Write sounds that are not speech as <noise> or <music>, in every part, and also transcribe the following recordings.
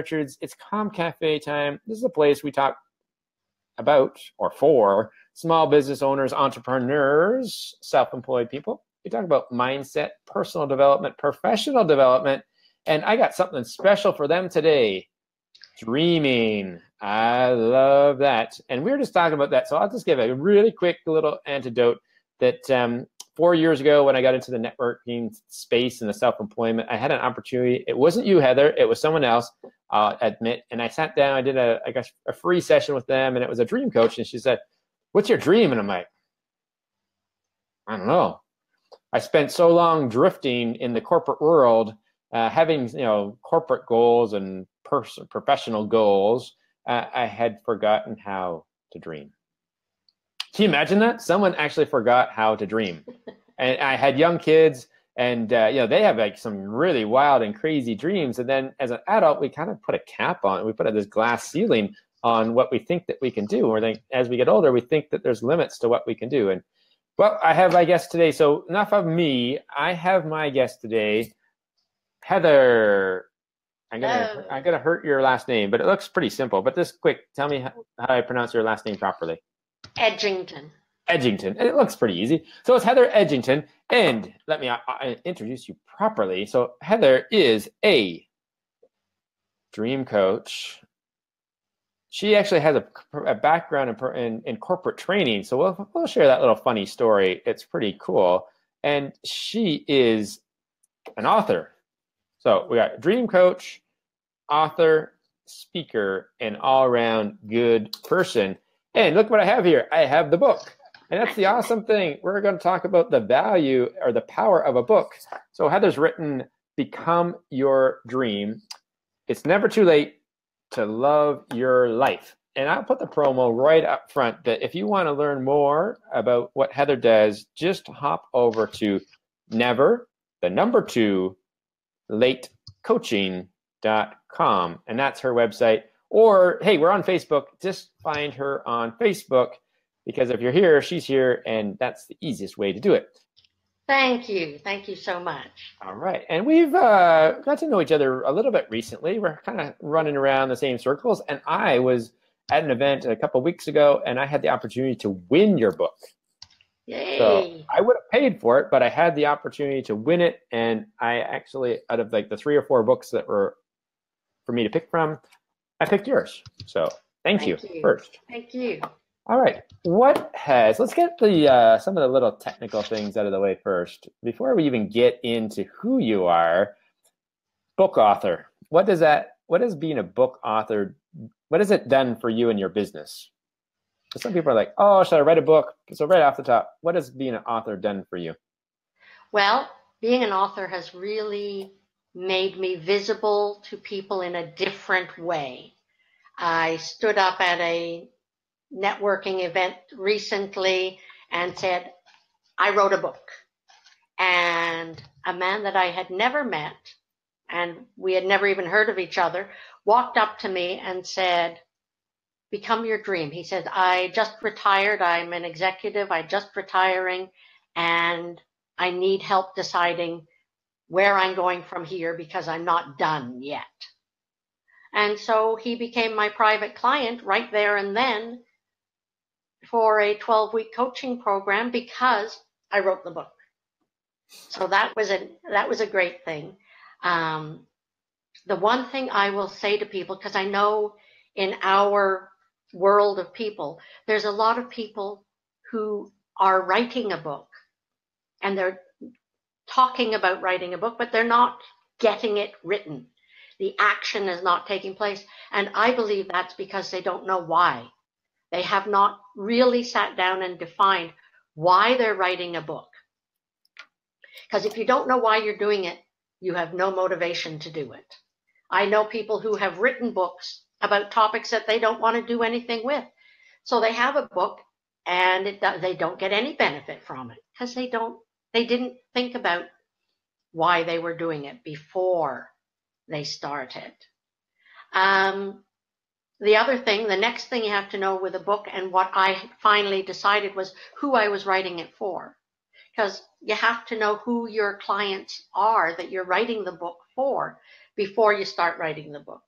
Richards. It's Comm Cafe time. This is a place we talk about or for small business owners, entrepreneurs, self employed people. We talk about mindset, personal development, professional development. And I got something special for them today dreaming. I love that. And we were just talking about that. So I'll just give a really quick little antidote that um, four years ago when I got into the networking space and the self employment, I had an opportunity. It wasn't you, Heather. It was someone else. I'll admit. And I sat down. I did a I guess a free session with them, and it was a dream coach. And she said, "What's your dream?" And I'm like, I don't know. I spent so long drifting in the corporate world, uh, having you know corporate goals and pers- professional goals. Uh, I had forgotten how to dream. Can you imagine that? Someone actually forgot how to dream. and I had young kids, and uh, you know they have like some really wild and crazy dreams. And then as an adult, we kind of put a cap on. We put this glass ceiling on what we think that we can do. Or think as we get older, we think that there's limits to what we can do. And well, I have my guest today. So enough of me. I have my guest today, Heather. I'm gonna oh. I'm gonna hurt your last name, but it looks pretty simple. But just quick, tell me how, how I pronounce your last name properly. Edgington. Edgington. And it looks pretty easy. So it's Heather Edgington. And let me uh, uh, introduce you properly. So Heather is a dream coach. She actually has a, a background in, in, in, corporate training. So we'll, we'll share that little funny story. It's pretty cool. And she is an author. So we got dream coach, author, speaker, and all around good person. And look what I have here. I have the book. And that's the awesome thing. We're going to talk about the value or the power of a book. So Heather's written Become Your Dream. It's never too late to love your life. And I'll put the promo right up front that if you want to learn more about what Heather does, just hop over to never, the number two, latecoaching.com. And that's her website. Or, hey, we're on Facebook. Just find her on Facebook because if you're here, she's here, and that's the easiest way to do it. Thank you. Thank you so much. All right. And we've uh, got to know each other a little bit recently. We're kind of running around the same circles. And I was at an event a couple weeks ago, and I had the opportunity to win your book. Yay. So I would have paid for it, but I had the opportunity to win it. And I actually, out of like the three or four books that were for me to pick from, I picked yours. So thank, thank you, you, first. Thank you. All right. What has, let's get the uh, some of the little technical things out of the way first. Before we even get into who you are, book author. What does that, what does being a book author, what has it done for you and your business? Some people are like, oh, should I write a book? So right off the top, what has being an author done for you? Well, being an author has really made me visible to people in a different way. I stood up at a networking event recently and said, I wrote a book. And a man that I had never met and we had never even heard of each other walked up to me and said, Become your dream. He said, I just retired. I'm an executive. I just retiring and I need help deciding where I'm going from here because I'm not done yet. And so he became my private client right there and then for a 12 week coaching program because I wrote the book. So that was a, that was a great thing. Um, the one thing I will say to people, because I know in our world of people, there's a lot of people who are writing a book and they're talking about writing a book, but they're not getting it written. The action is not taking place. And I believe that's because they don't know why. They have not really sat down and defined why they're writing a book. Because if you don't know why you're doing it, you have no motivation to do it. I know people who have written books about topics that they don't want to do anything with. So they have a book and it, they don't get any benefit from it because they don't they didn't think about why they were doing it before they started. Um, the other thing, the next thing you have to know with a book, and what I finally decided was who I was writing it for. Because you have to know who your clients are that you're writing the book for before you start writing the book.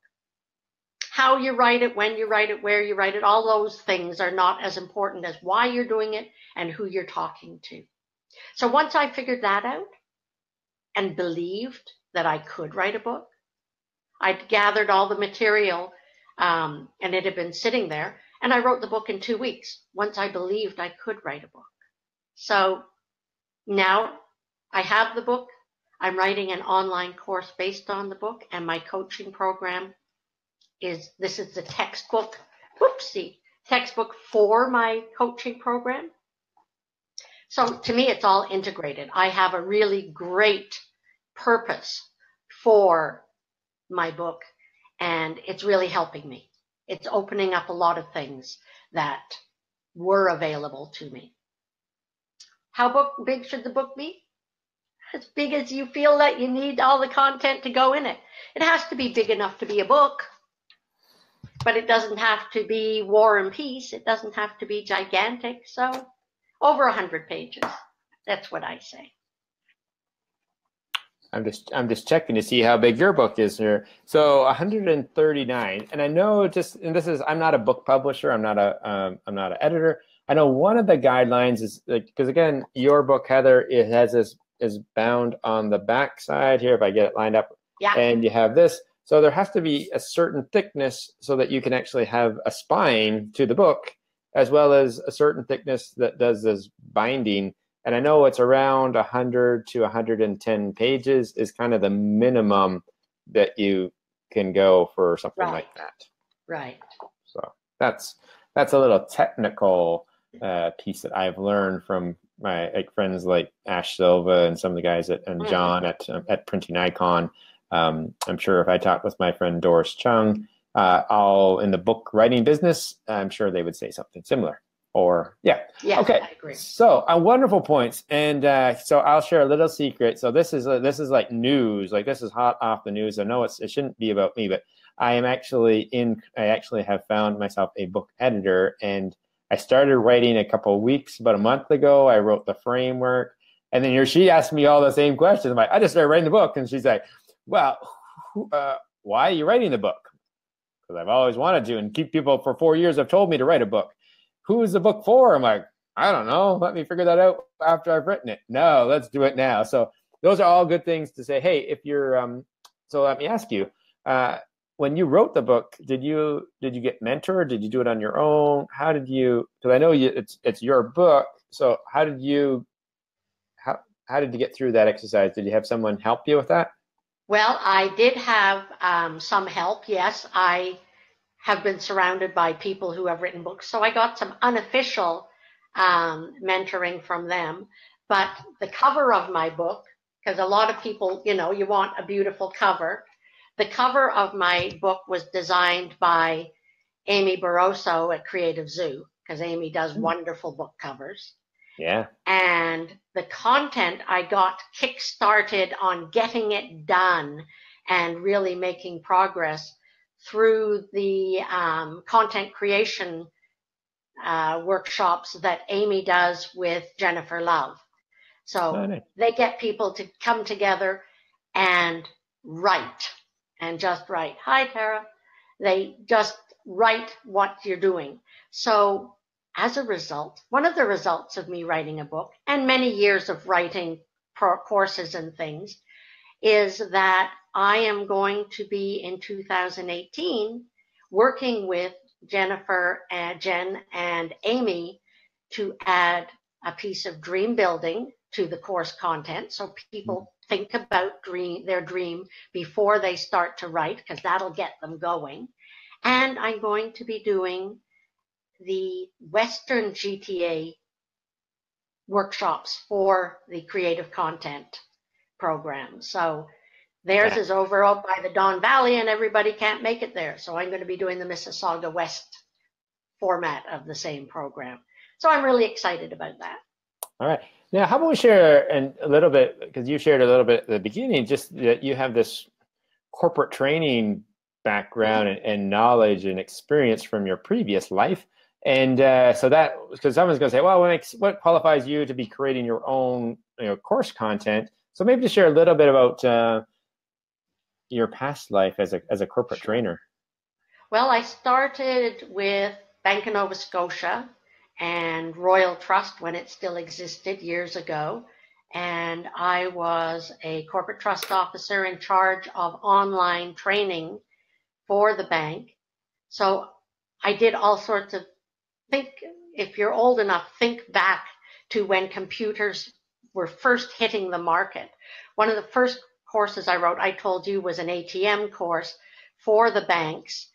how you write it, when you write it, where you write it, all those things are not as important as why you're doing it and who you're talking to. So once I figured that out and believed that I could write a book, I'd gathered all the material um, and it had been sitting there. And I wrote the book in two weeks once I believed I could write a book. So now I have the book. I'm writing an online course based on the book, and my coaching program is this is the textbook, whoopsie, textbook for my coaching program. So to me, it's all integrated. I have a really great purpose for my book, and it's really helping me. It's opening up a lot of things that were available to me. How book, big should the book be? As big as you feel that you need all the content to go in it. It has to be big enough to be a book, but it doesn't have to be war and peace. It doesn't have to be gigantic. So over a hundred pages. That's what I say. I'm just I'm just checking to see how big your book is here. So 139, and I know just and this is I'm not a book publisher. I'm not a um, I'm not an editor. I know one of the guidelines is like because again, your book Heather it has this is bound on the back side here. If I get it lined up, yeah, and you have this. So there has to be a certain thickness so that you can actually have a spine to the book, as well as a certain thickness that does this binding and I know it's around 100 to 110 pages is kind of the minimum that you can go for something right. like that. Right. So that's that's a little technical uh, piece that I've learned from my like friends like Ash Silva and some of the guys at and mm-hmm. John at um, at Printing Icon. Um, I'm sure if I talked with my friend Doris Chung, uh, all in the book writing business, I'm sure they would say something similar. Or yeah. Yeah okay. I agree. so uh, wonderful points. And uh, so i'll share a little secret. So this is uh, this is like news. Like this is hot off the news. I know it's it shouldn't be about me but i am actually in i actually have found myself a book editor. And i started writing a couple weeks about a month ago. I wrote the framework. And then here she asked me all the same questions. I'm like i just started writing the book. And she's like well uh, why are you writing the book because i've always wanted to and keep people for four years have told me to write a book who is the book for? I'm like, I don't know. Let me figure that out after I've written it. No, let's do it now. So those are all good things to say. Hey, if you're, um, so let me ask you, uh, when you wrote the book, did you did you get mentored? Did you do it on your own? How did you? Because I know you, it's it's your book. So how did you? How how did you get through that exercise? Did you have someone help you with that? Well, I did have um, some help. Yes, I have been surrounded by people who have written books. So I got some unofficial um, mentoring from them. But the cover of my book, because a lot of people, you know, you want a beautiful cover. The cover of my book was designed by Amy Barroso at Creative Zoo, because Amy does mm. wonderful book covers. Yeah. And the content I got kick-started on getting it done and really making progress through the um, content creation uh, workshops that Amy does with Jennifer Love. So they get people to come together and write and just write. Hi, Tara. They just write what you're doing. So as a result, one of the results of me writing a book and many years of writing courses and things is that I am going to be in 2018 working with Jennifer and Jen and Amy to add a piece of dream building to the course content. So people mm-hmm. think about dream their dream before they start to write because that'll get them going. And i'm going to be doing the western gta workshops for the creative content program so Theirs is over out by the Don Valley, and everybody can't make it there. So I'm going to be doing the Mississauga West format of the same program. So I'm really excited about that. All right. Now, how about we share and a little bit because you shared a little bit at the beginning, just that you have this corporate training background mm-hmm. and, and knowledge and experience from your previous life. And uh, so that, because someone's going to say, well, what, makes, what qualifies you to be creating your own you know, course content? So maybe just share a little bit about uh, your past life as a as a corporate trainer? Well, I started with Bank of Nova Scotia and Royal Trust when it still existed years ago. And I was a corporate trust officer in charge of online training for the bank. So I did all sorts of think, if you're old enough, think back to when computers were first hitting the market. One of the first courses I wrote, I told you, was an ATM course for the banks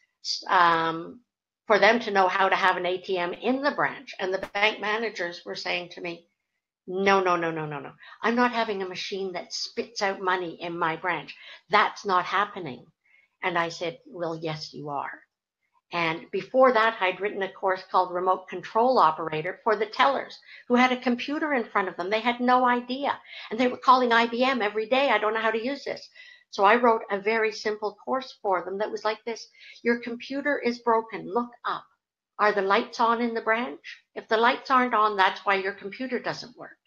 um, for them to know how to have an ATM in the branch. And the bank managers were saying to me, no, no, no, no, no, no. I'm not having a machine that spits out money in my branch. That's not happening. And I said, well, yes, you are. And before that, I'd written a course called Remote Control Operator for the tellers who had a computer in front of them. They had no idea. And they were calling IBM every day. I don't know how to use this. So I wrote a very simple course for them that was like this. Your computer is broken. Look up. Are the lights on in the branch? If the lights aren't on, that's why your computer doesn't work.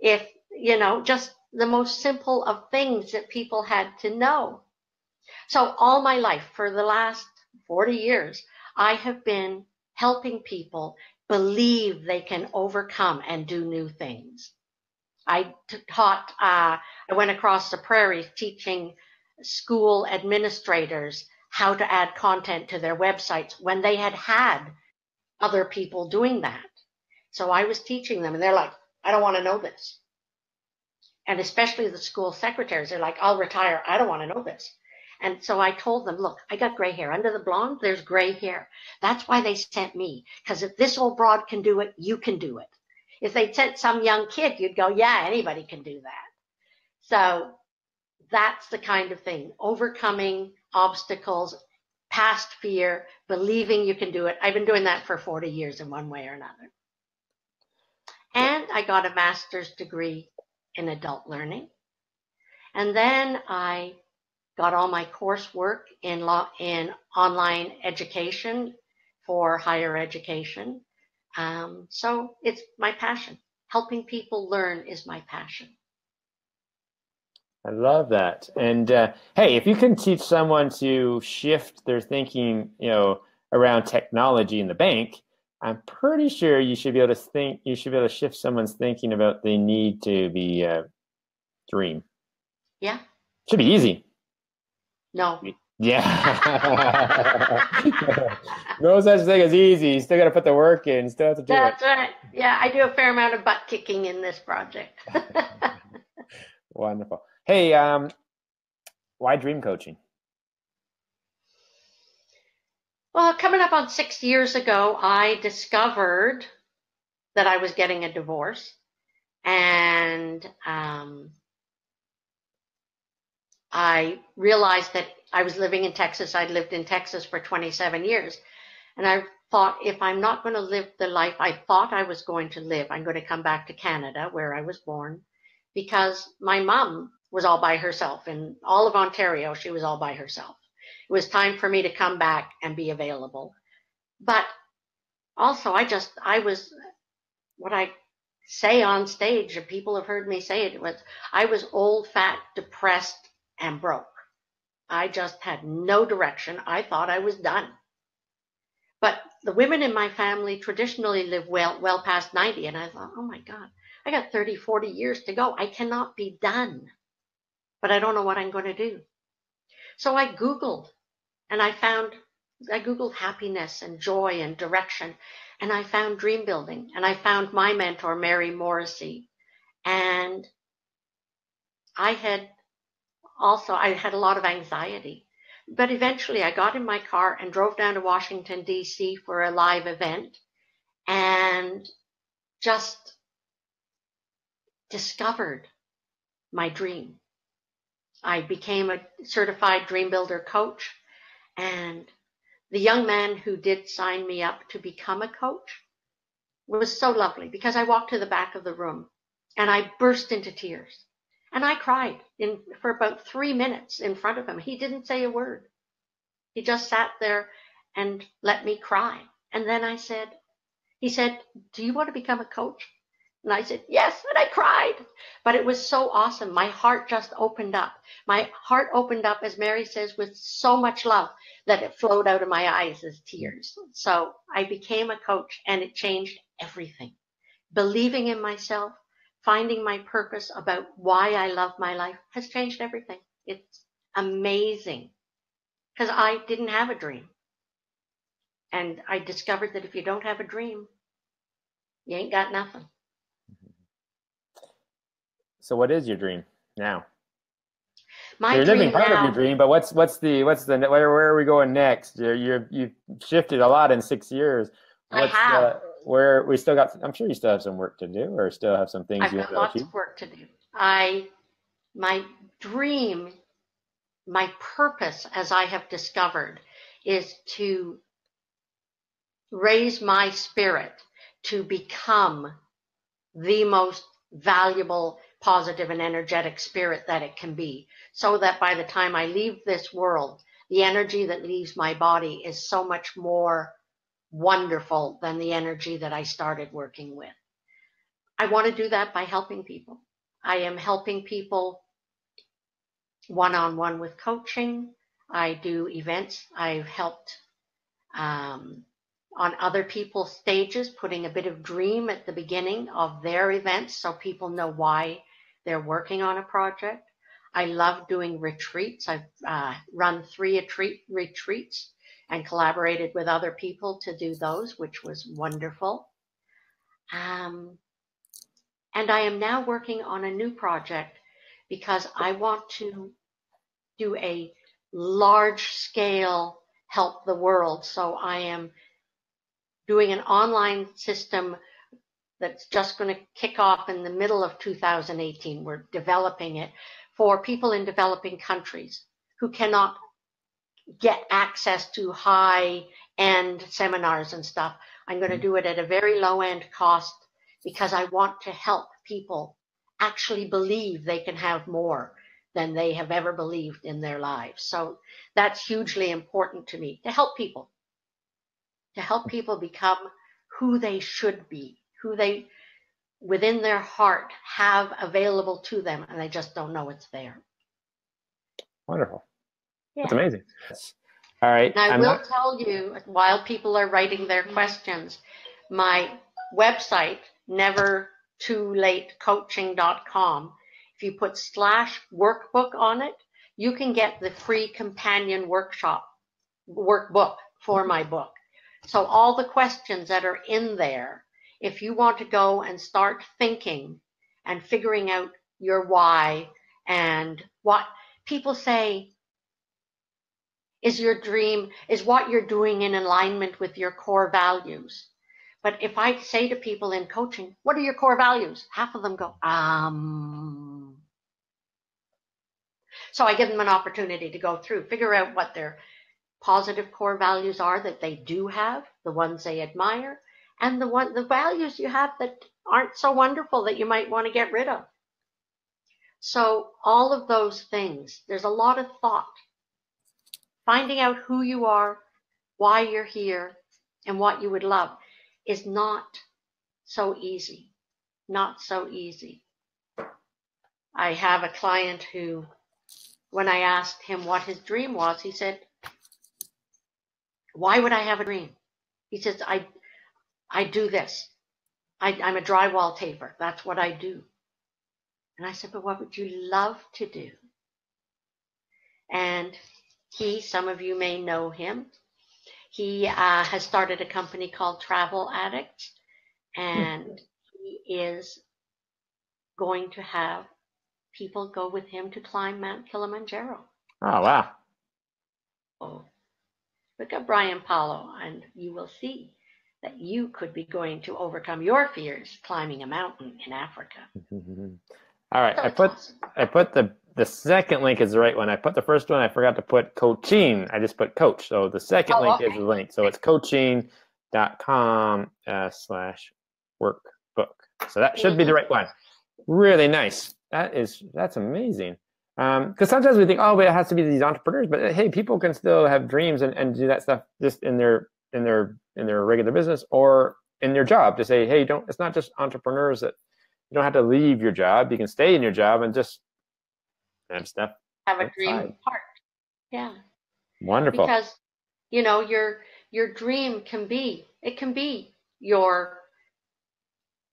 If, you know, just the most simple of things that people had to know. So all my life, for the last 40 years, I have been helping people believe they can overcome and do new things. I taught, uh, I went across the prairies teaching school administrators how to add content to their websites when they had had other people doing that. So I was teaching them and they're like, I don't want to know this. And especially the school secretaries, they're like, I'll retire. I don't want to know this. And so I told them, look, I got gray hair. Under the blonde, there's gray hair. That's why they sent me. Because if this old broad can do it, you can do it. If they sent some young kid, you'd go, yeah, anybody can do that. So that's the kind of thing. Overcoming obstacles, past fear, believing you can do it. I've been doing that for 40 years in one way or another. And I got a master's degree in adult learning. And then I got all my coursework in law, in online education for higher education. Um, so it's my passion. Helping people learn is my passion. I love that. And uh, hey, if you can teach someone to shift their thinking, you know, around technology in the bank, I'm pretty sure you should be able to think. You should be able to shift someone's thinking about the need to be uh, dream. Yeah. Should be easy. No. Yeah. <laughs> no such thing as easy. You still got to put the work in. Still have to do That's it. That's right. Yeah, I do a fair amount of butt kicking in this project. <laughs> Wonderful. Hey, um, why dream coaching? Well, coming up on six years ago, I discovered that I was getting a divorce, and um, I realized that I was living in Texas. I'd lived in Texas for 27 years. And I thought, if I'm not going to live the life I thought I was going to live, I'm going to come back to Canada, where I was born, because my mom was all by herself. In all of Ontario, she was all by herself. It was time for me to come back and be available. But also, I just, I was what I say on stage, people have heard me say it, was I was old, fat, depressed, and broke. I just had no direction. I thought I was done. But the women in my family traditionally live well, well past 90. And I thought, oh my God, I got 30, 40 years to go. I cannot be done. But I don't know what I'm going to do. So I Googled and I found, I Googled happiness and joy and direction. And I found dream building and I found my mentor, Mary Morrissey. And I had also, I had a lot of anxiety. But eventually I got in my car and drove down to Washington, D.C. for a live event and just discovered my dream. I became a certified dream builder coach and the young man who did sign me up to become a coach was so lovely because I walked to the back of the room and I burst into tears. And I cried in, for about three minutes in front of him. He didn't say a word. He just sat there and let me cry. And then I said, he said, do you want to become a coach? And I said, Yes. And I cried. But it was so awesome. My heart just opened up. My heart opened up, as Mary says, with so much love that it flowed out of my eyes as tears. So I became a coach and it changed everything. Believing in myself, finding my purpose about why I love my life has changed everything. It's amazing because I didn't have a dream. And I discovered that if you don't have a dream, you ain't got nothing. So, what is your dream now? My you're living part now, of your dream, but what's what's the what's the where where are we going next? You're you're you've shifted a lot in six years. What's, I have. Uh, where we still got? I'm sure you still have some work to do, or still have some things I've you got lots of work to do. I my dream, my purpose, as I have discovered, is to raise my spirit to become the most valuable positive and energetic spirit that it can be so that by the time I leave this world, the energy that leaves my body is so much more wonderful than the energy that I started working with. I want to do that by helping people. I am helping people one on one with coaching. I do events. I've helped um, on other people's stages, putting a bit of dream at the beginning of their events so people know why they're working on a project. I love doing retreats. I've uh, run three retreat, retreats and collaborated with other people to do those, which was wonderful. Um, and I am now working on a new project because I want to do a large scale help the world. So I am doing an online system that's just going to kick off in the middle of 2018. We're developing it for people in developing countries who cannot get access to high end seminars and stuff. I'm going to mm-hmm. do it at a very low end cost because I want to help people actually believe they can have more than they have ever believed in their lives. So that's hugely important to me to help people, to help people become who they should be who they within their heart have available to them and they just don't know it's there. Wonderful. Yeah. That's amazing. All right. And I I'm will not... tell you while people are writing their questions, my website, never too late coaching.com, if you put slash workbook on it, you can get the free companion workshop workbook for my book. So all the questions that are in there if you want to go and start thinking and figuring out your why and what people say is your dream, is what you're doing in alignment with your core values. But if I say to people in coaching, what are your core values? Half of them go, um. So I give them an opportunity to go through, figure out what their positive core values are that they do have, the ones they admire, and the one the values you have that aren't so wonderful that you might want to get rid of. So all of those things, there's a lot of thought. Finding out who you are, why you're here, and what you would love is not so easy. Not so easy. I have a client who, when I asked him what his dream was, he said, Why would I have a dream? He says, I, I do this. I, I'm a drywall taper. That's what I do. And I said, but what would you love to do? And he, some of you may know him. He uh, has started a company called Travel Addict, and he is going to have people go with him to climb Mount Kilimanjaro. Oh wow! Oh, look at Brian Paulo, and you will see that you could be going to overcome your fears climbing a mountain in Africa. <laughs> All right, so I put awesome. I put the the second link is the right one. I put the first one. I forgot to put coaching. I just put coach. So the second oh, link okay. is the link. So it's coaching.com uh, slash workbook. So that should mm-hmm. be the right one. Really nice. That is that's amazing. Because um, sometimes we think, oh, but it has to be these entrepreneurs. But hey, people can still have dreams and, and do that stuff just in their in their in their regular business or in their job to say, hey, don't. It's not just entrepreneurs that You don't have to leave your job. You can stay in your job and just Have a dream fine. part. Yeah. Wonderful. Because you know your your dream can be it can be your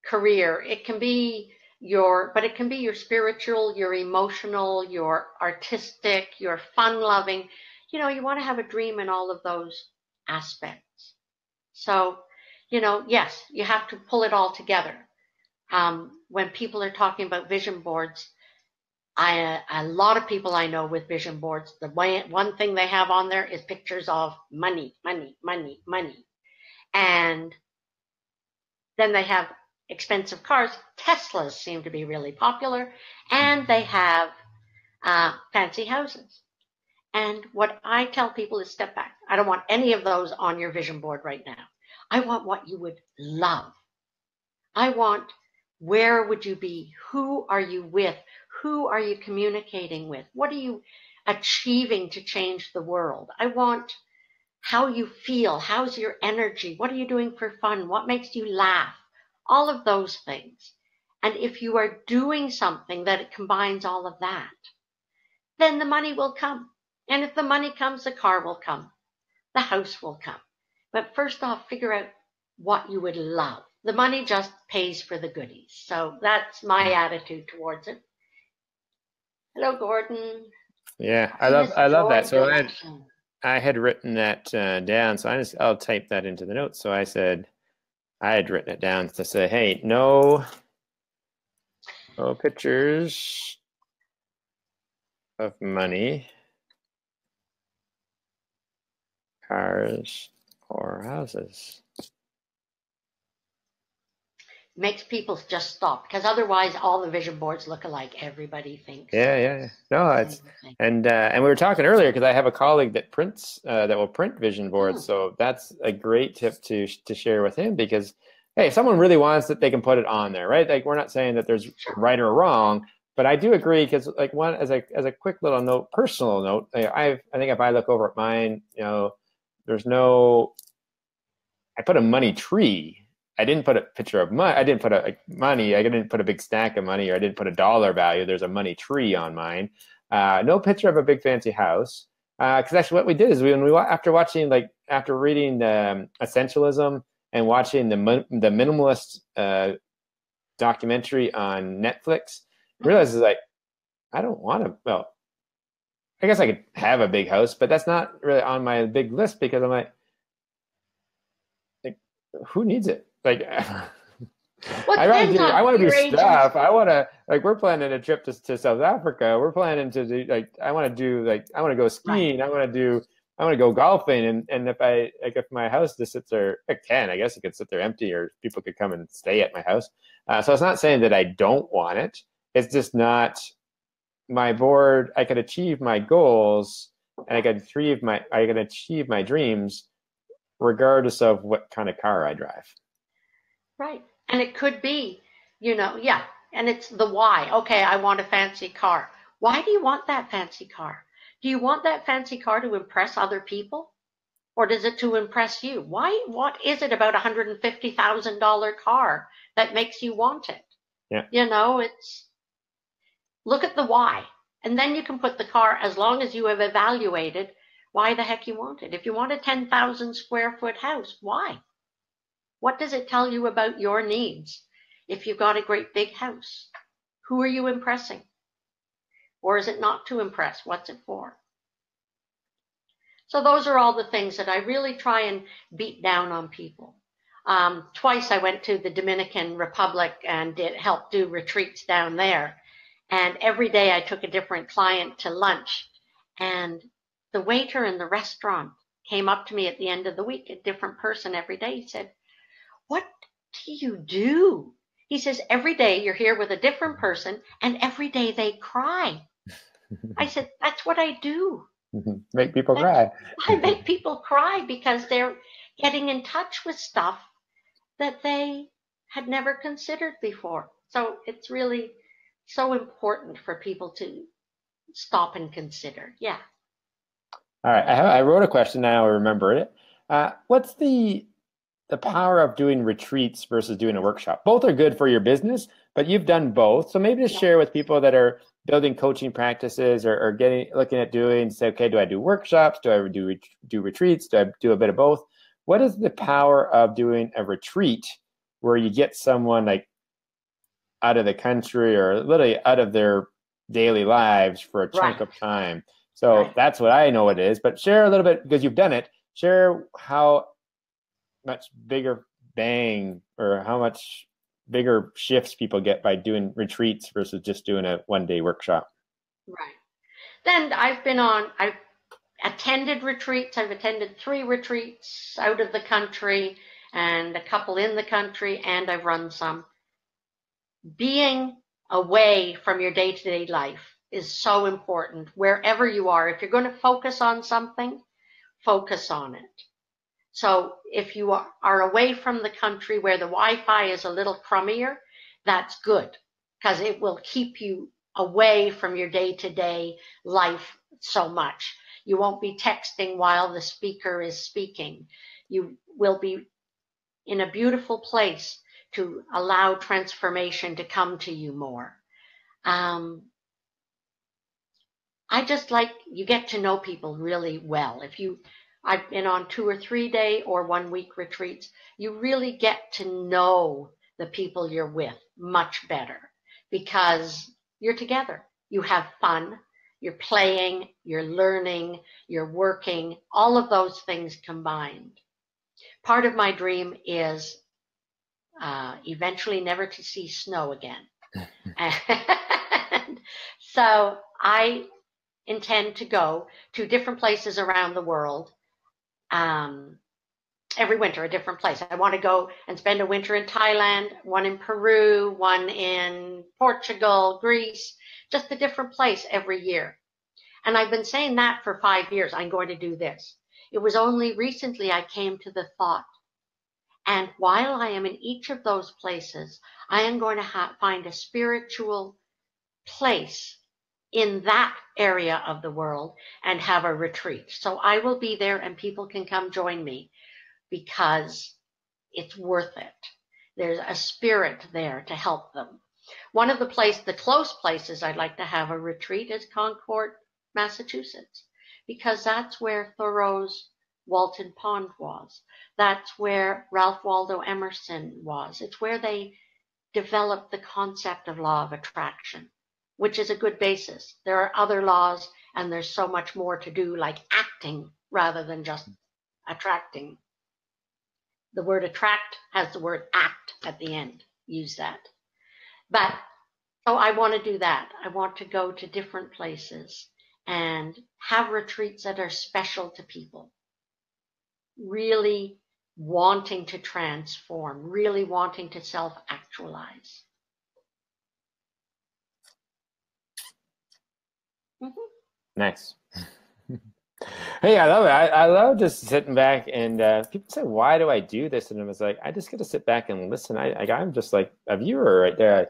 career. It can be your but it can be your spiritual, your emotional, your artistic, your fun loving. You know, you want to have a dream in all of those aspects. So, you know, yes, you have to pull it all together. Um, when people are talking about vision boards, I, a lot of people I know with vision boards, the one, one thing they have on there is pictures of money, money, money, money. And then they have expensive cars. Teslas seem to be really popular, and they have uh, fancy houses. And what I tell people is step back. I don't want any of those on your vision board right now. I want what you would love. I want where would you be? Who are you with? Who are you communicating with? What are you achieving to change the world? I want how you feel. How's your energy? What are you doing for fun? What makes you laugh? All of those things. And if you are doing something that combines all of that, then the money will come. And if the money comes, the car will come. The house will come. But first off, figure out what you would love. The money just pays for the goodies. So that's my attitude towards it. Hello, Gordon. Yeah, I love I love that. So I had, I had written that uh, down. So I just I'll type that into the notes. So I said I had written it down to say, hey, no, no pictures of money, cars, or houses makes people just stop because otherwise all the vision boards look alike. Everybody thinks. Yeah, yeah, yeah. No, it's and uh, and we were talking earlier because I have a colleague that prints uh, that will print vision boards, oh. so that's a great tip to to share with him because hey, if someone really wants it, they can put it on there, right? Like we're not saying that there's right or wrong, but I do agree because like one as a as a quick little note, personal note, I I think if I look over at mine, you know, there's no. I put a money tree I didn't put a picture of money. I didn't put a, a, money. I didn't put a big stack of money, or I didn't put a dollar value. There's a money tree on mine. Uh, no picture of a big fancy house. Because uh, actually, what we did is we, when we after watching like after reading um, Essentialism and watching the the minimalist uh, documentary on Netflix, realized is like I don't want to. Well, I guess I could have a big house, but that's not really on my big list because I'm like, like who needs it? Like <laughs> I want to do, I want to do stuff. I want to like we're planning a trip to, to South Africa. We're planning to do like I want to do like I want to go skiing. Right. I want to do I want to go golfing. And and if I like if my house just sits there, it can I guess it could sit there empty, or people could come and stay at my house. Uh, so it's not saying that I don't want it. It's just not my board. I could achieve my goals, and I could achieve my I could achieve my dreams, regardless of what kind of car I drive. Right. And it could be, you know, yeah. And it's the why. Okay, I want a fancy car. Why do you want that fancy car? Do you want that fancy car to impress other people? Or does it to impress you? Why, what is it about a $150,000 car that makes you want it? Yeah. You know, it's, look at the why. And then you can put the car, as long as you have evaluated why the heck you want it. If you want a 10,000 square foot house, why? What does it tell you about your needs? If you've got a great big house, who are you impressing? Or is it not to impress? What's it for? So those are all the things that I really try and beat down on people. Um, twice I went to the Dominican Republic and did help do retreats down there. And every day I took a different client to lunch. And the waiter in the restaurant came up to me at the end of the week, a different person every day. Said, what do you do? He says, Every day you're here with a different person, and every day they cry. I said, That's what I do. <laughs> make people cry. <laughs> I make people cry because they're getting in touch with stuff that they had never considered before. So it's really so important for people to stop and consider. Yeah. All right. I, I wrote a question now. I remember it. Uh, what's the the power of doing retreats versus doing a workshop. Both are good for your business, but you've done both. So maybe just share with people that are building coaching practices or, or getting looking at doing say, okay, do I do workshops? Do I do do retreats? Do I do a bit of both? What is the power of doing a retreat where you get someone like out of the country or literally out of their daily lives for a chunk right. of time? So right. that's what I know it is. But share a little bit because you've done it. Share how much bigger bang or how much bigger shifts people get by doing retreats versus just doing a one day workshop. Right. Then I've been on, I've attended retreats. I've attended three retreats out of the country and a couple in the country, and I've run some. Being away from your day to day life is so important wherever you are. If you're going to focus on something, focus on it. So if you are away from the country where the Wi-Fi is a little crummier, that's good because it will keep you away from your day-to-day life so much. You won't be texting while the speaker is speaking. You will be in a beautiful place to allow transformation to come to you more. Um, I just like you get to know people really well. If you I've been on two or three day or one week retreats. You really get to know the people you're with much better because you're together. You have fun. You're playing, you're learning, you're working, all of those things combined. Part of my dream is uh, eventually never to see snow again. <laughs> and so I intend to go to different places around the world um, every winter a different place. I want to go and spend a winter in Thailand, one in Peru, one in Portugal, Greece, just a different place every year. And I've been saying that for five years. I'm going to do this. It was only recently I came to the thought. And while I am in each of those places, I am going to ha- find a spiritual place in that area of the world and have a retreat. So I will be there and people can come join me because it's worth it. There's a spirit there to help them. One of the place, the close places I'd like to have a retreat is Concord, Massachusetts, because that's where Thoreau's Walden Pond was. That's where Ralph Waldo Emerson was. It's where they developed the concept of law of attraction which is a good basis. There are other laws and there's so much more to do, like acting rather than just attracting. The word attract has the word act at the end. Use that. But oh, I want to do that. I want to go to different places and have retreats that are special to people. Really wanting to transform, really wanting to self actualize. Nice. hey, I love it. I, I, love just sitting back and uh, people say, "Why do I do this?" And I was like, "I just get to sit back and listen." I, I am just like a viewer right there.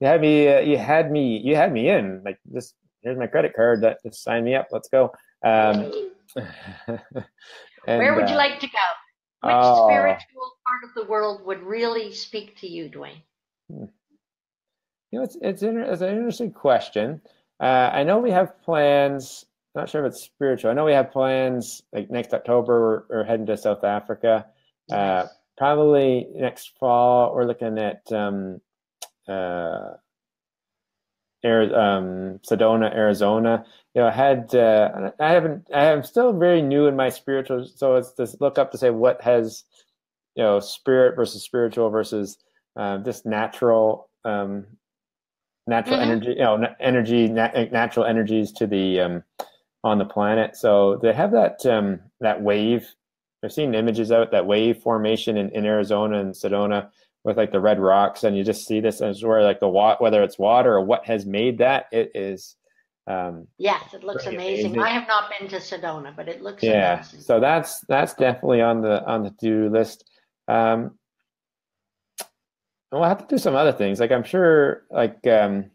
You had me. Uh, you had me. You had me in. Like this. Here's my credit card. That just sign me up. Let's go. Um, <laughs> and, Where would you uh, like to go? Which uh, spiritual part of the world would really speak to you, Dwayne? Hmm. You know, it's it's, inter- it's an interesting question. Uh, I know we have plans. Not sure if it's spiritual. I know we have plans like next October. We're, we're heading to South Africa. Uh, probably next fall. We're looking at um, uh, um, Sedona, Arizona. You know, I had uh, I haven't I am still very new in my spiritual, so it's to look up to say what has you know spirit versus spiritual versus uh, just natural um, natural mm-hmm. energy, you know, energy, nat- natural energies to the um, on the planet. So they have that um, that wave. I've seen images out that wave formation in, in Arizona and Sedona with like the red rocks, and you just see this as where like the water, whether it's water or what has made that, it is. Um, yes, it looks amazing. amazing. I have not been to Sedona, but it looks yeah. Amazing. So that's that's definitely on the on the do list. Um, we'll have to do some other things. Like I'm sure, like um,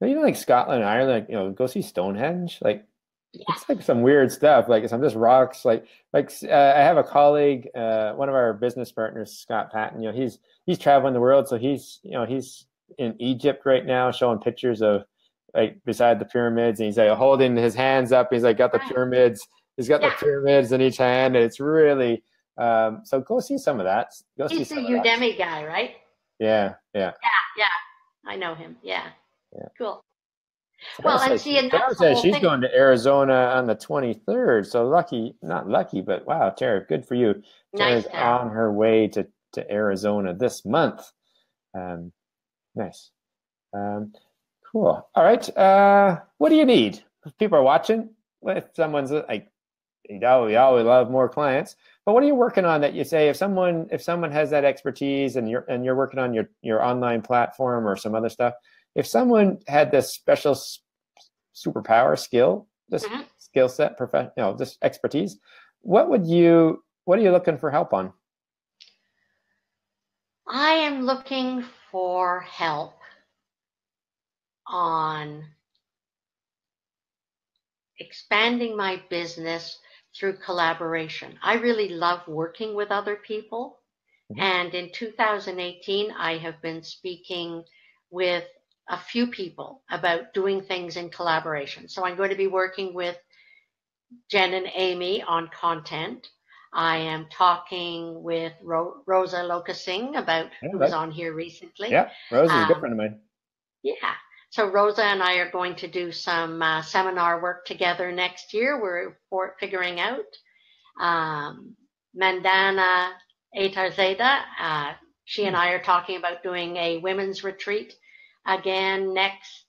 you know, like Scotland and Ireland, like, you know, go see Stonehenge. Like it's like some weird stuff. Like some just rocks. Like like uh, I have a colleague, uh, one of our business partners, Scott Patton. You know, he's he's traveling the world, so he's you know he's in Egypt right now, showing pictures of like beside the pyramids, and he's like holding his hands up. He's like got the pyramids. He's got yeah. the pyramids in each hand, and it's really um, so. Go see some of that. Go he's the Udemy guy, right? Yeah, yeah, yeah, yeah. I know him. Yeah, yeah. cool. Well, and that's says she's thing. going to Arizona on the 23rd. So lucky, not lucky, but wow, Tara, good for you. Tara's nice, on her way to, to Arizona this month. Um, nice. Um, cool. All right. Uh, what do you need? If people are watching, if someone's like, you know, we always love more clients, but what are you working on that you say if someone if someone has that expertise and you're and you're working on your your online platform or some other stuff, if someone had this special superpower skill, this mm-hmm. skill set, profession, you know, this expertise, what would you, what are you looking for help on? I am looking for help on expanding my business through collaboration. I really love working with other people. Mm-hmm. And in 2018, I have been speaking with a few people about doing things in collaboration. So I'm going to be working with Jen and Amy on content. I am talking with Ro- Rosa Lokasing about yeah, who was on here recently. Yeah, Rosa's um, a good friend of mine. Yeah. So Rosa and I are going to do some uh, seminar work together next year. We're for figuring out. Um, Mandana Etarzeda, uh, she and I are talking about doing a women's retreat again next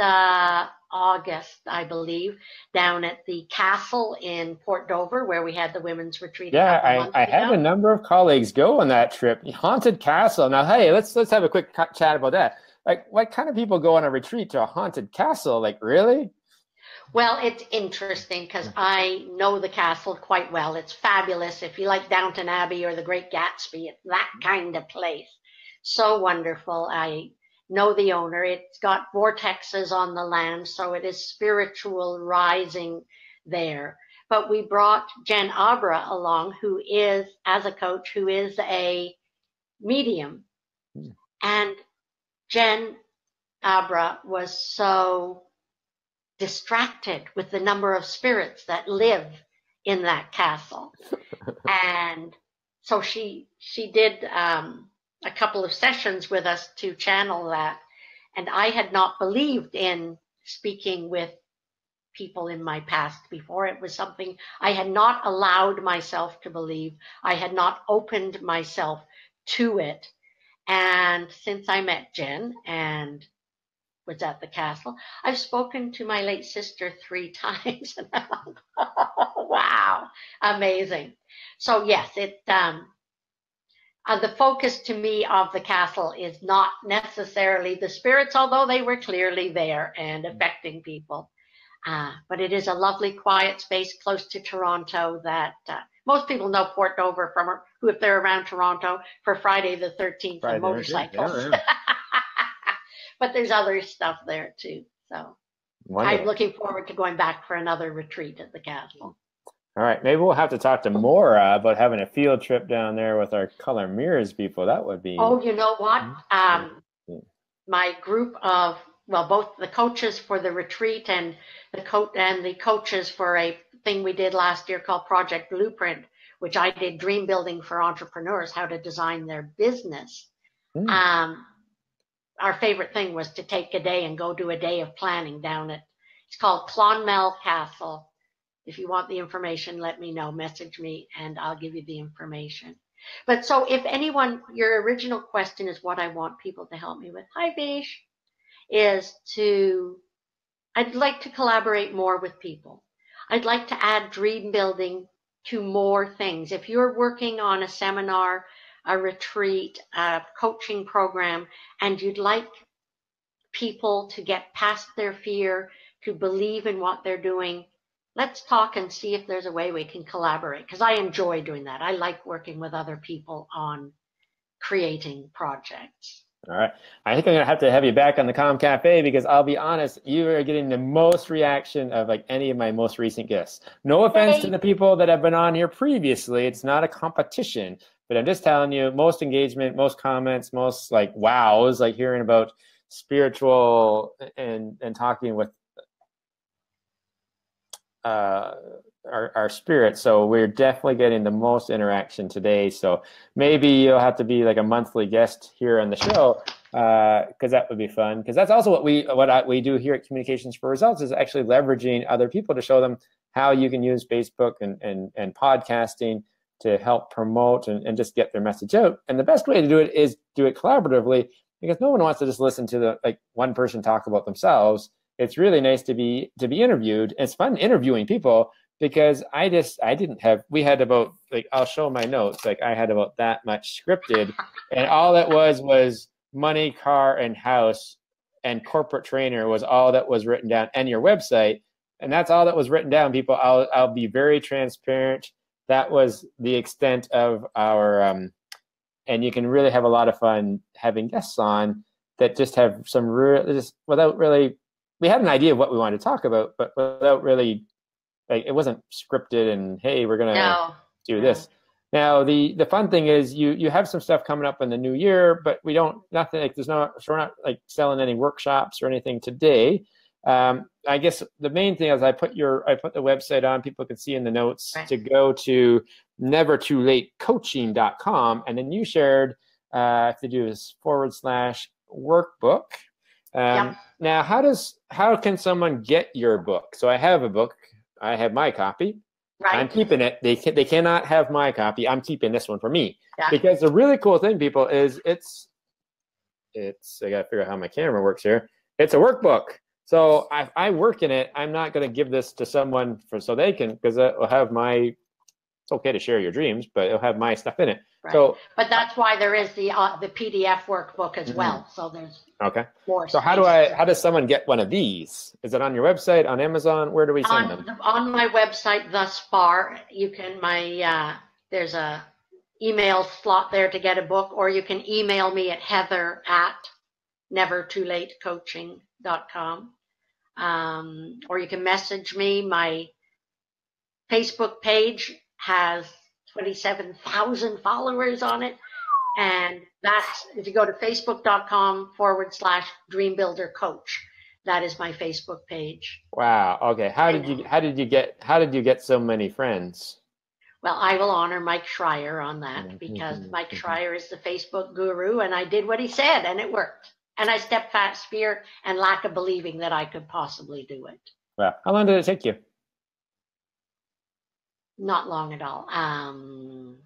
uh, August, I believe, down at the castle in Port Dover, where we had the women's retreat. Yeah, I, I had a number of colleagues go on that trip. Haunted castle. Now, hey, let's let's have a quick chat about that. Like, what kind of people go on a retreat to a haunted castle? Like, really? Well, it's interesting because I know the castle quite well. It's fabulous. If you like Downton Abbey or The Great Gatsby, it's that kind of place. So wonderful. I know the owner. It's got vortexes on the land, so it is spiritual rising there. But we brought Jen Abra along, who is, as a coach, who is a medium. Mm. And Jen Abra was so distracted with the number of spirits that live in that castle. <laughs> and so she she did um, a couple of sessions with us to channel that. And I had not believed in speaking with people in my past before. It was something I had not allowed myself to believe. I had not opened myself to it. And since I met Jen and was at the castle, I've spoken to my late sister three <laughs> times. <laughs> wow, amazing. So yes, it um, uh, the focus to me of the castle is not necessarily the spirits, although they were clearly there and mm. affecting people. Uh, but it is a lovely, quiet space close to Toronto that uh, most people know Port Dover from, who if they're around Toronto for Friday the 13th Friday, and motorcycles. Yeah, yeah. <laughs> but there's other stuff there too. So Wonderful. I'm looking forward to going back for another retreat at the castle. All right, maybe we'll have to talk to Maura about having a field trip down there with our color mirrors people. That would be. Oh, you know what? Um, my group of well, both the coaches for the retreat and the coach and the coaches for a thing we did last year called Project Blueprint, which I did dream building for entrepreneurs, how to design their business. Mm. Um, our favorite thing was to take a day and go do a day of planning down at. It's called Clonmel Castle if you want the information, let me know, message me, and I'll give you the information. But so if anyone, your original question is what I want people to help me with. Hi, Vish, is to, I'd like to collaborate more with people. I'd like to add dream building to more things. If you're working on a seminar, a retreat, a coaching program, and you'd like people to get past their fear, to believe in what they're doing, let's talk and see if there's a way we can collaborate because I enjoy doing that. I like working with other people on creating projects. All right. I think I'm gonna have to have you back on the Comm Cafe because I'll be honest, you are getting the most reaction of like any of my most recent guests. No offense Hey. to the people that have been on here previously. It's not a competition, but I'm just telling you, most engagement, most comments, most like wows, like hearing about spiritual and and talking with uh our, our spirit. So we're definitely getting the most interaction today. So maybe you'll have to be like a monthly guest here on the show uh, because that would be fun. Because that's also what we what I, we do here at Communications for Results is actually leveraging other people to show them how you can use Facebook and and, and podcasting to help promote and, and just get their message out. And the best way to do it is do it collaboratively because no one wants to just listen to the like one person talk about themselves. It's really nice to be to be interviewed. It's fun interviewing people because I just I didn't have we had about like I'll show my notes like I had about that much scripted. <laughs> And all that was was money car and house and corporate trainer was all that was written down and your website. And that's all that was written down people. I'll I'll be very transparent. That was the extent of our um and you can really have a lot of fun having guests on that just have some real just without really we had an idea of what we wanted to talk about but without really like it wasn't scripted and hey we're gonna No. do this now the the fun thing is you you have some stuff coming up in the new year but we don't nothing like there's no so we're not like selling any workshops or anything today um, i guess the main thing is i put your i put the website on people can see in the notes Right. to go to never too late coaching.com and then you shared uh to do is forward slash workbook um, Yep. now how does how can someone get your book so i have a book i have my copy I'm keeping it. They can, they cannot have my copy. I'm keeping this one for me Yeah. because the really cool thing, people, is it's it's. I gotta figure out how my camera works here. It's a workbook. So I, I work in it. I'm not going to give this to someone for so they can because it'll have my. It's okay to share your dreams, but it'll have my stuff in it. Right. So But that's why there is the uh, the PDF workbook as Mhm. well. So there's okay. more. So how do I? How does someone get one of these? Is it on your website, on Amazon? Where do we send on, them? on my website thus far you can my uh, there's a email slot there to get a book or you can email me at heather at nevertoo late coaching nevertoolatecoaching.com um, or you can message me my facebook page has 27000 followers on it and that's if you go to facebook.com forward slash dream builder coach that is my facebook page Wow. Okay. How did you? How did you get? How did you get so many friends? Well, I will honor Mike Schreier on that Mhm, because mhm, Mike mhm. Schreier is the Facebook guru, and I did what he said, and it worked. And I stepped past fear and lack of believing that I could possibly do it. Wow. How long did it take you? Not long at all. Um,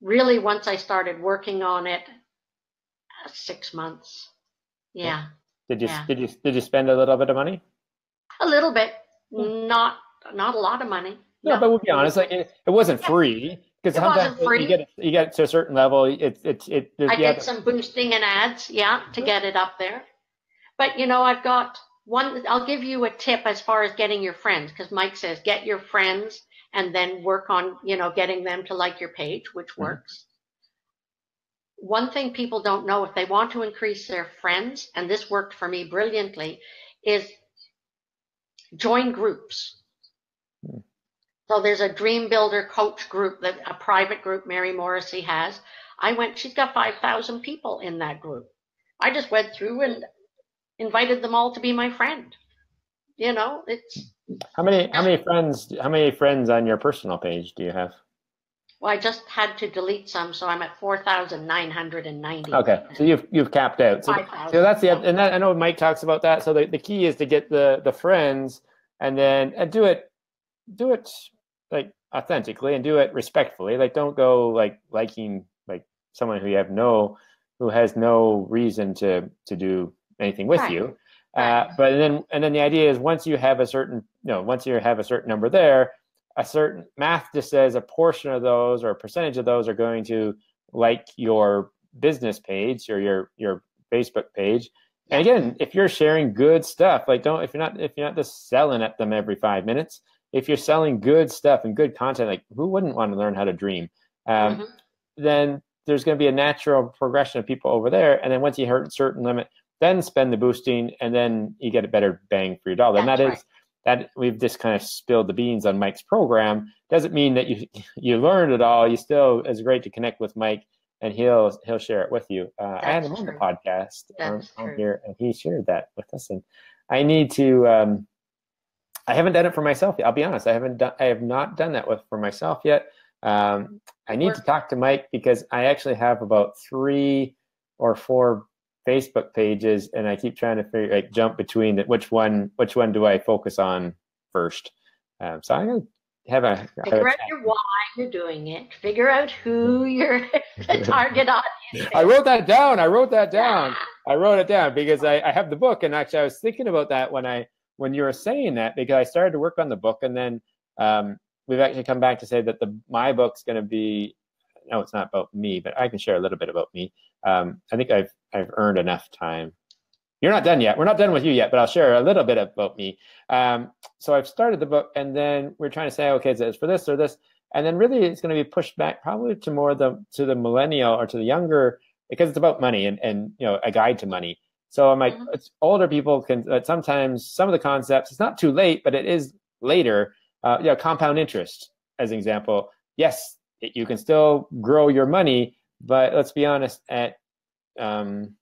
really, once I started working on it, uh, six months. Yeah, Did you Yeah. did you did you spend a little bit of money? a little bit. Not not a lot of money. No, but we'll be honest. Like it, it wasn't free because sometimes wasn't free. you get you get to a certain level. It it it. I yeah, did some boosting and ads, yeah, to get it up there. But you know, I've got one. I'll give you a tip as far as getting your friends, because Mike says get your friends and then work on you know getting them to like your page, which Mhm. works. One thing people don't know if they want to increase their friends, and this worked for me brilliantly, is join groups. Hmm. So there's a Dream Builder coach group that a private group Mary Morrissey has. I went, she's got 5,000 people in that group. I just went through and invited them all to be my friend. You know, it's, How many how many friends how many friends on your personal page do you have? well, I just had to delete some, so I'm at 4,990. Okay, so you've you've capped out. So, 5,000, so that's the and that, I know Mike talks about that. So the, the key is to get the the friends and then and do it do it like authentically and do it respectfully. Like don't go like liking like someone who you have no who has no reason to to do anything with Right. you. Uh, but then and then the idea is once you have a certain you know once you have a certain number there, a certain math just says a portion of those or a percentage of those are going to like your business page or your your Facebook page. And again, if you're sharing good stuff, like don't if you're not if you're not just selling at them every five minutes, if you're selling good stuff and good content, like who wouldn't want to learn how to dream? Um, Mhm. Then there's going to be a natural progression of people over there, and then once you hit a certain limit, then spend the boosting, and then you get a better bang for your dollar. That's and that right. is that we've just kind of spilled the beans on Mike's program. Doesn't mean that you you learned it all. You still it's great to connect with Mike, and he'll he'll share it with you. Uh, I had him on the podcast on, That's on here, and he shared that with us. And I need to. Um, I haven't done it for myself yet. I'll be honest. I haven't done. I have not done that with for myself yet. Um, I need to talk to Mike because I actually have about three or four Facebook pages, and I keep trying to figure like jump between that. Which one? Which one do I focus on first? Um, so gonna have a. have a out your why you're doing it. Figure out who your <laughs> target audience <laughs> I wrote that down. I wrote that down. I wrote it down because I, I have the book, and actually I was thinking about that when I when you were saying that because I started to work on the book, and then um, we've actually come back to say that the my book's going to be no, it's not about me, but I can share a little bit about me. Um, I think I've I've earned enough time. You're not done yet. We're not done with you yet, but I'll share a little bit about me. Um, so I've started the book, and then we're trying to say, okay, is it for this or this? And then really, it's going to be pushed back probably to more the to the millennial or to the younger because it's about money and and you know a guide to money. So I'm like, Mhm. it's older people can but sometimes some of the concepts. It's not too late, but it is later. Uh, you know, compound interest as an example. Yes, it, you can still grow your money, but let's be honest. At um,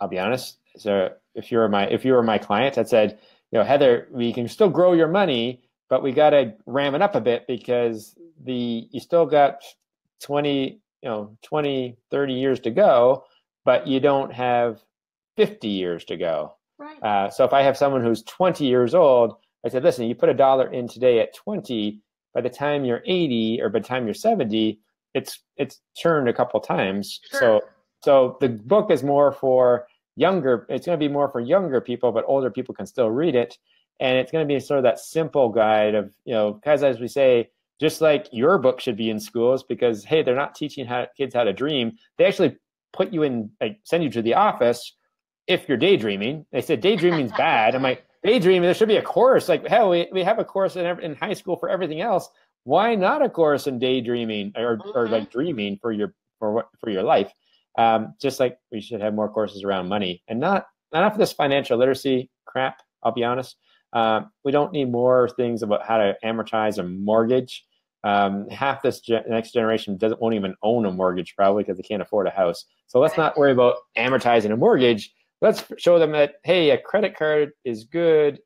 I'll be honest. So if you're my if you were my client, I said, you know, Heather, we can still grow your money, but we got to ram it up a bit because the you still got 20, you know, 20, 30 years to go, but you don't have 50 years to go. Right. Uh, so if I have someone who's 20 years old, I said, listen, you put a dollar in today at 20, by the time you're 80 or by the time you're 70, it's it's turned a couple times. So so the book is more for younger. It's going to be more for younger people, but older people can still read it. And it's going to be sort of that simple guide of you know, because as we say, just like your book should be in schools, because hey, they're not teaching how, kids how to dream. They actually put you in, like, send you to the office if you're daydreaming. They said daydreaming's bad. I'm like daydreaming. There should be a course. Like hell, we, we have a course in in high school for everything else. Why not a course in daydreaming or or Mhm. like dreaming for your for what for your life? Um, just like we should have more courses around money and not not enough of this financial literacy crap. I'll be honest. Um, we don't need more things about how to amortize a mortgage. Um, half this ge- next generation doesn't won't even own a mortgage probably because they can't afford a house. So let's not worry about amortizing a mortgage. Let's show them that hey, a credit card is good,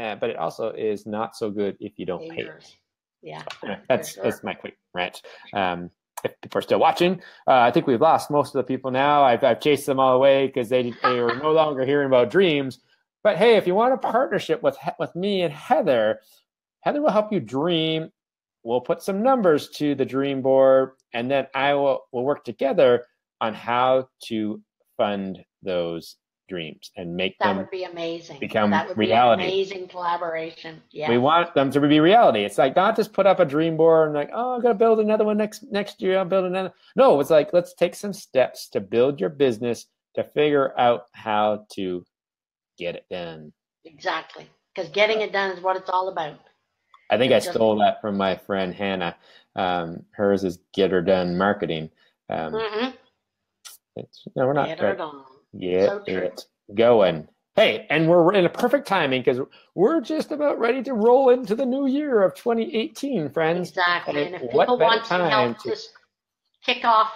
uh, but it also is not so good if you don't pay it. Yeah. That's sure. that's my quick rant. Um, if people are still watching, uh, I think we've lost most of the people now. I've, I've chased them all away because they they are no longer hearing about dreams. But hey, if you want a partnership with with me and Heather, Heather will help you dream. We'll put some numbers to the dream board, and then I will will work together on how to fund those dreams and make That them would be amazing. become that would reality. be amazing collaboration. Yeah. we want them to be reality. It's like not just put up a dream board and like, oh, I'm gonna build another one next next year. I'll build another. No, it's like let's take some steps to build your business to figure out how to get it done. exactly. Because getting it done is what it's all about. I think I Just- stole that from my friend Hannah. Um, hers is get her done marketing. Um, hmm it's, no, we're not. Get her done. Get So it going. Hey, and we're in a perfect timing because we're just about ready to roll into the new year of 2018, friends. Exactly. And And if people want time help to- to s- kick off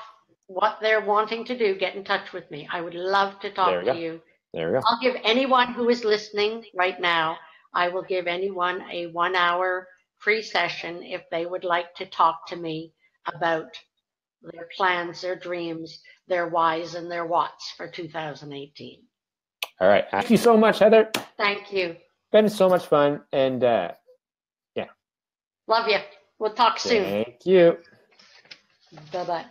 what they're wanting to do, get in touch with me. I would love to talk we to go. you. There we go. I'll give anyone who is listening right now, I will give anyone a one hour free session if they would like to talk to me about their plans, their dreams, their whys, and their whats for 2018. All right. Thank you so much, Heather. Thank you. Been so much fun. And uh, yeah. Love you. We'll talk soon. thank you. Bye bye.